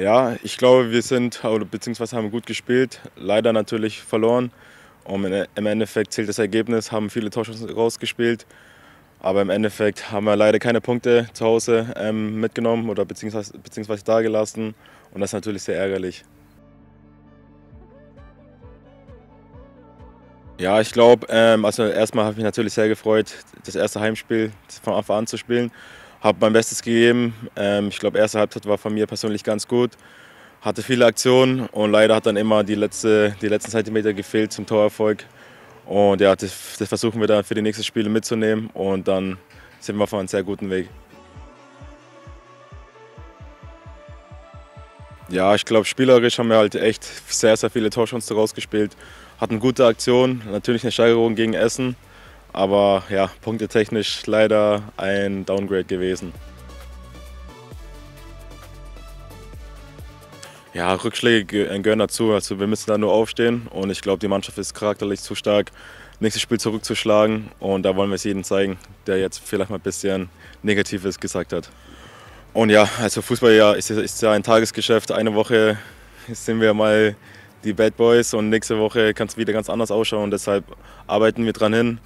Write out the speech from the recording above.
Ja, ich glaube, wir sind, oder beziehungsweise haben gut gespielt, leider natürlich verloren. Und im Endeffekt zählt das Ergebnis, haben viele Torchancen rausgespielt. Aber im Endeffekt haben wir leider keine Punkte zu Hause ähm, mitgenommen oder beziehungsweise, beziehungsweise da gelassen. Und das ist natürlich sehr ärgerlich. Ja, ich glaube, ähm, also erstmal habe ich mich natürlich sehr gefreut, das erste Heimspiel von Anfang an zu spielen habe mein Bestes gegeben. Ähm, ich glaube, erste Halbzeit war von mir persönlich ganz gut. Hatte viele Aktionen und leider hat dann immer die, letzte, die letzten Zentimeter gefehlt zum Torerfolg. Und ja, das, das versuchen wir dann für die nächsten Spiele mitzunehmen und dann sind wir auf einem sehr guten Weg. Ja, ich glaube, spielerisch haben wir halt echt sehr, sehr viele Torchancen rausgespielt. Hatten gute Aktionen, natürlich eine Steigerung gegen Essen. Aber ja, punktetechnisch leider ein Downgrade gewesen. Ja, Rückschläge gehören dazu. Also wir müssen da nur aufstehen und ich glaube, die Mannschaft ist charakterlich zu stark, nächstes Spiel zurückzuschlagen und da wollen wir es jedem zeigen, der jetzt vielleicht mal ein bisschen Negatives gesagt hat. Und ja, also Fußball ja, ist, ist ja ein Tagesgeschäft. Eine Woche sind wir mal die Bad Boys und nächste Woche kann es wieder ganz anders ausschauen. Deshalb arbeiten wir dran hin,